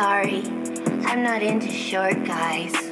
sorry. I'm not into short guys.